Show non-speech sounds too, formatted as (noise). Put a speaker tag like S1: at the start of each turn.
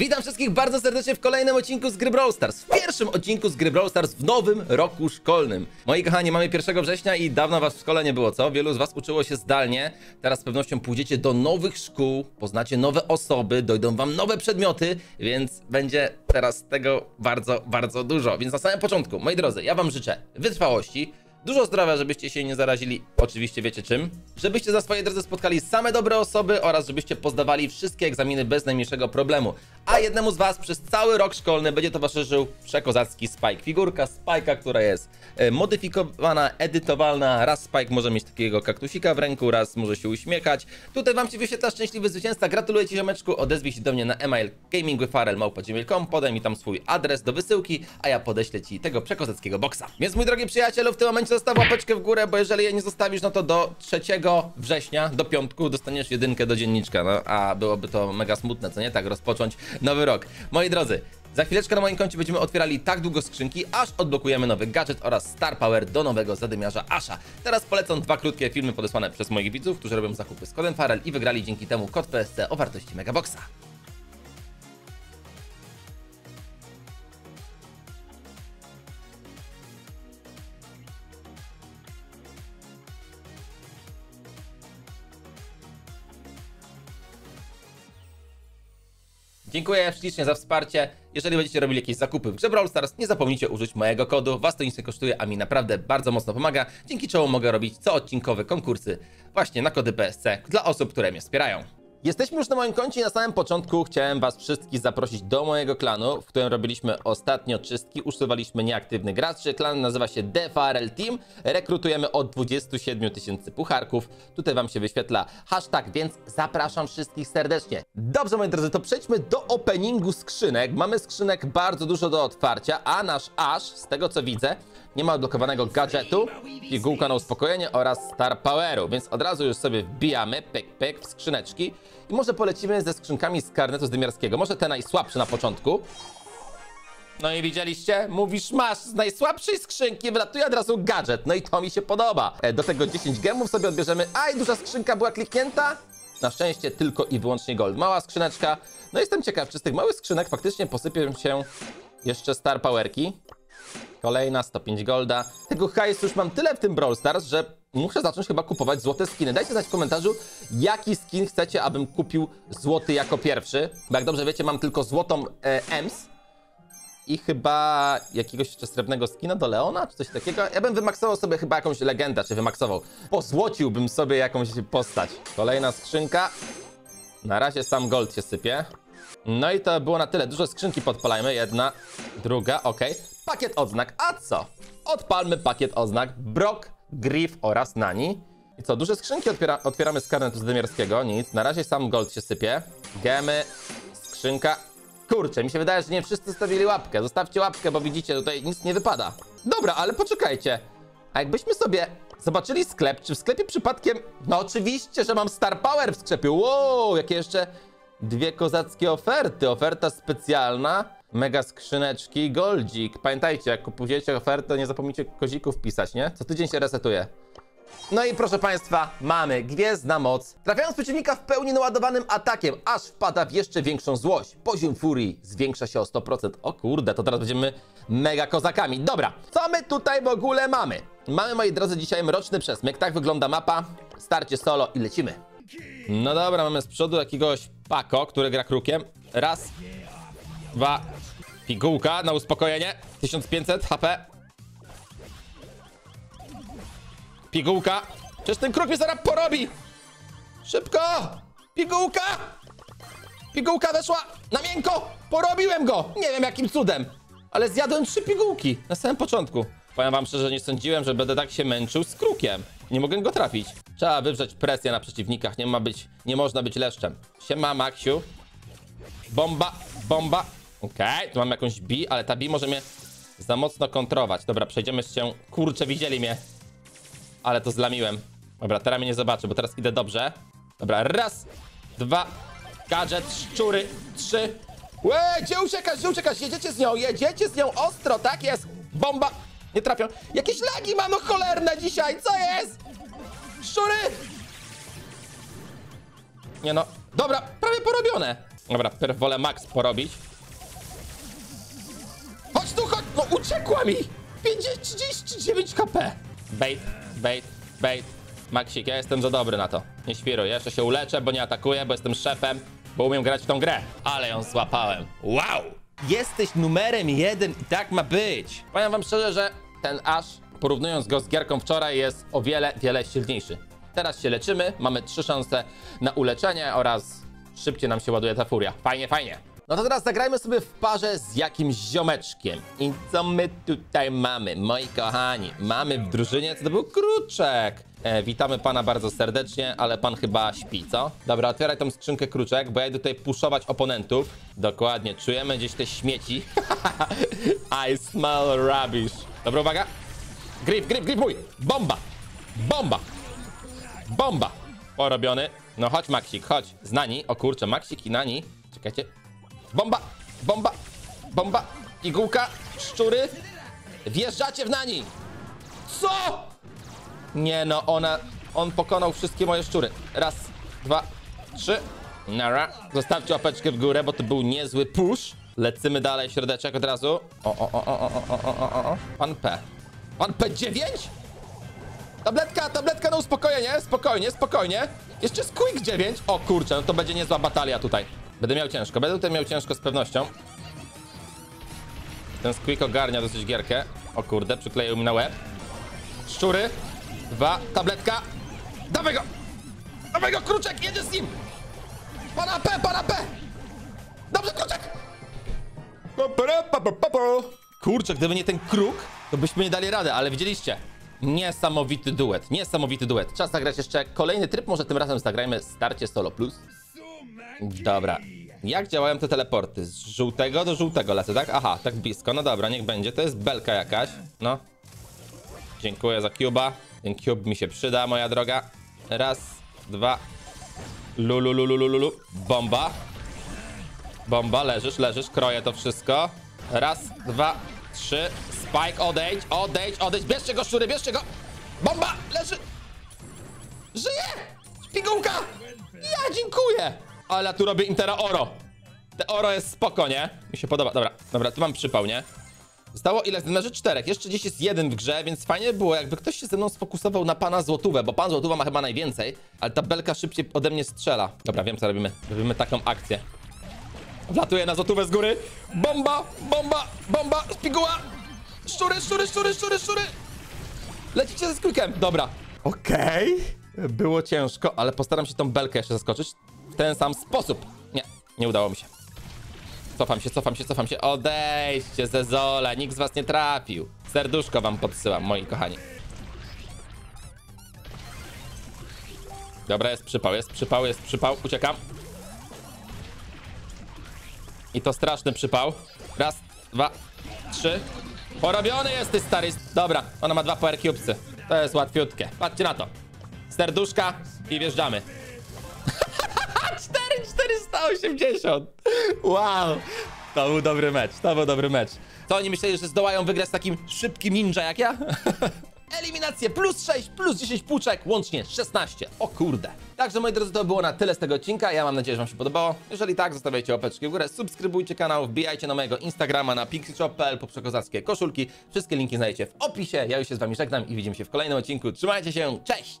S1: Witam wszystkich bardzo serdecznie w kolejnym odcinku z gry Brawl Stars. W pierwszym odcinku z gry Brawl Stars w nowym roku szkolnym. Moi kochani, mamy 1 września i dawno was w szkole nie było, co? Wielu z was uczyło się zdalnie. Teraz z pewnością pójdziecie do nowych szkół, poznacie nowe osoby, dojdą wam nowe przedmioty, więc będzie teraz tego bardzo, bardzo dużo. Więc na samym początku, moi drodzy, ja wam życzę wytrwałości, Dużo zdrowia, żebyście się nie zarazili, oczywiście wiecie czym. Żebyście za swoje drodze spotkali same dobre osoby oraz żebyście pozdawali wszystkie egzaminy bez najmniejszego problemu. A jednemu z was przez cały rok szkolny będzie towarzyszył przekozacki Spike. Figurka Spike'a, która jest e, modyfikowana, edytowalna. Raz Spike może mieć takiego kaktusika w ręku, raz może się uśmiechać. Tutaj wam się wyświetla szczęśliwy zwycięzca. Gratuluję ci ziomeczku, odezwij się do mnie na email gamingwitharel.gmail.com Podaj mi tam swój adres do wysyłki, a ja podeślę ci tego przekozackiego boksa. Więc mój drogi przyjacielu, w tym momencie zostaw łapeczkę w górę, bo jeżeli jej nie zostawisz, no to do 3 września, do piątku dostaniesz jedynkę do dzienniczka, no a byłoby to mega smutne, co nie? Tak rozpocząć nowy rok. Moi drodzy, za chwileczkę na moim koncie będziemy otwierali tak długo skrzynki, aż odblokujemy nowy gadżet oraz Star Power do nowego zadymiarza Asha. Teraz polecam dwa krótkie filmy podesłane przez moich widzów, którzy robią zakupy z kodem Farel i wygrali dzięki temu kod PSC o wartości Megaboxa. Dziękuję ślicznie za wsparcie. Jeżeli będziecie robili jakieś zakupy w grze Brawl Stars, nie zapomnijcie użyć mojego kodu. Was to nic nie kosztuje, a mi naprawdę bardzo mocno pomaga, dzięki czemu mogę robić coodcinkowe konkursy właśnie na kody PSC dla osób, które mnie wspierają. Jesteśmy już na moim koncie i na samym początku chciałem was wszystkich zaprosić do mojego klanu, w którym robiliśmy ostatnio czystki, usuwaliśmy nieaktywnych graczy. Klan nazywa się DFRL Team, rekrutujemy od 27 tysięcy pucharków. Tutaj wam się wyświetla hashtag, więc zapraszam wszystkich serdecznie. Dobrze moi drodzy, to przejdźmy do openingu skrzynek. Mamy skrzynek bardzo dużo do otwarcia, a nasz Ash, z tego co widzę, nie ma odblokowanego gadżetu, pigułka na uspokojenie oraz Star Poweru, więc od razu już sobie wbijamy, pyk, pyk, w skrzyneczki i może polecimy ze skrzynkami z karnetu zdymiarskiego, może te najsłabsze na początku. No i widzieliście? Mówisz, masz z najsłabszej skrzynki, wylatuje od razu gadżet, no i to mi się podoba. E, Do tego 10 gemów sobie odbierzemy, aj, duża skrzynka była kliknięta. Na szczęście tylko i wyłącznie gold. Mała skrzyneczka. No jestem ciekaw, czy z tych małych skrzynek faktycznie posypią się jeszcze Star Powerki. Kolejna 105 golda. Tego hajsu już mam tyle w tym Brawl Stars, że muszę zacząć chyba kupować złote skiny. Dajcie znać w komentarzu, jaki skin chcecie, abym kupił złoty jako pierwszy. Bo jak dobrze wiecie, mam tylko złotą e, EMS. I chyba jakiegoś jeszcze srebrnego skina do Leona, czy coś takiego. Ja bym wymaksował sobie chyba jakąś legendę, czy wymaksował. Pozłociłbym sobie jakąś postać. Kolejna skrzynka. Na razie sam gold się sypie. No i to było na tyle. Dużo skrzynki podpalajmy. Jedna, druga, ok. Pakiet odznak. A co? Odpalmy pakiet odznak. Brock, Griff oraz Nani. I co? Duże skrzynki otwiera, otwieramy z karnetu zdymiarskiego. Nic. Na razie sam gold się sypie. Gemy, skrzynka. Kurczę, mi się wydaje, że nie wszyscy stawili łapkę. Zostawcie łapkę, bo widzicie, tutaj nic nie wypada. Dobra, ale poczekajcie. A jakbyśmy sobie zobaczyli sklep, czy w sklepie przypadkiem... No oczywiście, że mam Star Power w sklepie. Wow, jakie jeszcze dwie kozackie oferty. Oferta specjalna, mega skrzyneczki, goldzik. Pamiętajcie, jak kupujecie ofertę, nie zapomnijcie kozików wpisać, nie? Co tydzień się resetuje. No i proszę Państwa, mamy Gwiezdna Moc. Trafiając przeciwnika w pełni naładowanym atakiem, aż wpada w jeszcze większą złość. Poziom furii zwiększa się o 100%. O kurde, to teraz będziemy mega kozakami. Dobra, co my tutaj w ogóle mamy? Mamy, moi drodzy, dzisiaj mroczny przesmyk. Tak wygląda mapa. Starcie solo i lecimy. No dobra, mamy z przodu jakiegoś Pako, który gra krukiem. Raz, dwa, pigułka na uspokojenie. 1500 HP. Pigułka. Przecież ten kruk mnie zaraz porobi. Szybko! Pigułka! Pigułka weszła na miękko. Porobiłem go. Nie wiem jakim cudem. Ale zjadłem trzy pigułki na samym początku. Powiem wam szczerze, nie sądziłem, że będę tak się męczył z krukiem. Nie mogę go trafić. Trzeba wywrzeć presję na przeciwnikach. Nie ma być, nie można być leszczem. Siema, Maksiu. Bomba, bomba. Okej, tu mam jakąś B, ale ta B może mnie za mocno kontrować. Dobra, przejdziemy się. Kurczę, widzieli mnie. Ale to zlamiłem. Dobra, teraz mnie nie zobaczy, bo teraz idę dobrze. Dobra, raz, dwa, gadżet, szczury, trzy. Łe, gdzie uciekasz, gdzie uciekasz? Jedziecie z nią, jedziecie z nią ostro, tak jest. Bomba, nie trafią. Jakieś lagi mam cholerne dzisiaj, co jest? Szczury! Nie no, dobra, prawie porobione. Dobra, pierw wolę max porobić. Uciekła mi! 50, 39 HP! Bait, bait, bait. Maxik, ja jestem za dobry na to. Nie świruj, jeszcze się uleczę, bo nie atakuję, bo jestem szefem, bo umiem grać w tą grę. Ale ją złapałem. Wow! Jesteś numerem jeden i tak ma być. Powiem wam szczerze, że ten aż, porównując go z gierką wczoraj, jest o wiele, wiele silniejszy. Teraz się leczymy, mamy trzy szanse na uleczenie oraz szybciej nam się ładuje ta furia. Fajnie, fajnie. No to teraz zagrajmy sobie w parze z jakimś ziomeczkiem. I co my tutaj mamy, moi kochani? Mamy w drużynie, co to był Kruczek. E, witamy pana bardzo serdecznie, ale pan chyba śpi, co? Dobra, otwieraj tą skrzynkę Kruczek, bo ja idę tutaj puszować oponentów. Dokładnie, czujemy gdzieś te śmieci. (laughs) I smell rubbish. Dobra, uwaga. Grip, grip, grip mój. Bomba. Bomba. Bomba! Porobiony. No chodź, Maksik, chodź. Z Nani. O kurczę, Maksik i Nani. Czekajcie. Bomba! Bomba! Bomba! Pigułka! Szczury! Wjeżdżacie w Nani! Co? Nie no, ona... On pokonał wszystkie moje szczury. Raz, dwa, trzy. Nara. Zostawcie łapeczkę w górę, bo to był niezły push. Lecymy dalej, środeczek od razu. O, o, o, o, o, o, o, o, o. Pan P. Pan P9? Tabletka, tabletka na uspokojenie, spokojnie, spokojnie. Jeszcze jest Quick 9. O kurczę, no to będzie niezła batalia tutaj. Będę miał ciężko, będę tutaj miał ciężko z pewnością. Ten Squeak ogarnia dosyć gierkę. O kurde, przykleił mi na łeb. Szczury. Dwa, tabletka. Dawaj go! Dawaj go, Kruczek, jedzie z nim! Pana P, pana P! Dobrze, Kruczek! Kurczę, gdyby nie ten kruk, to byśmy nie dali rady, ale widzieliście. Niesamowity duet, niesamowity duet. Czas zagrać jeszcze kolejny tryb, może tym razem zagrajmy starcie solo plus. Dobra. Jak działają te teleporty? Z żółtego do żółtego lecę, tak? Aha, tak blisko. No dobra, niech będzie. To jest belka jakaś. No. Dziękuję za cuba. Ten cube mi się przyda, moja droga. Raz, dwa. Lulu, lulu, lulu, lulu. Bomba. Bomba, leżysz, leżysz, kroję to wszystko. Raz, dwa, trzy. Spike, odejdź, odejdź, odejdź. Bierzcie go, szczury, bierzcie go. Bomba, leży. Żyje! Pigułka! Ja dziękuję! Ale ja tu robię Intera Oro. Te Oro jest spoko, nie? Mi się podoba. Dobra, dobra, tu mam przypał, nie? Zostało ile? Znaczy czterech. Jeszcze gdzieś jest jeden w grze, więc fajnie by było, jakby ktoś się ze mną sfokusował na pana Złotówę, bo pan Złotówa ma chyba najwięcej, ale ta belka szybciej ode mnie strzela. Dobra, wiem co robimy. Robimy taką akcję. Wlatuję na Złotówę z góry. Bomba, bomba, bomba, spiguła. Szczury, szczury, szczury, szczury, szczury. Lecicie ze skrójkiem. Dobra. Okej. Było ciężko, ale postaram się tą belkę jeszcze zaskoczyć ten sam sposób. Nie, nie udało mi się. Cofam się, cofam się, cofam się. Odejdźcie ze Zola, nikt z was nie trafił. Serduszko wam podsyłam, moi kochani. Dobra, jest przypał, jest przypał, jest przypał. Uciekam. I to straszny przypał. Raz, dwa, trzy. Porobiony jesteś, stary. Dobra, ona ma dwa power cubesy. To jest łatwiutkie. Patrzcie na to. Serduszka i wjeżdżamy. 4, 480. Wow. To był dobry mecz, to był dobry mecz. To oni myśleli, że zdołają wygrać z takim szybkim ninja jak ja? (laughs) Eliminacje plus 6, plus 10 puczek, łącznie 16. O kurde. Także moi drodzy, to było na tyle z tego odcinka. Ja mam nadzieję, że wam się podobało. Jeżeli tak, zostawiajcie łapeczki w górę, subskrybujcie kanał, wbijajcie na mojego Instagrama na pixishop.pl po przekozackie koszulki. Wszystkie linki znajdziecie w opisie. Ja już się z wami żegnam i widzimy się w kolejnym odcinku. Trzymajcie się, cześć!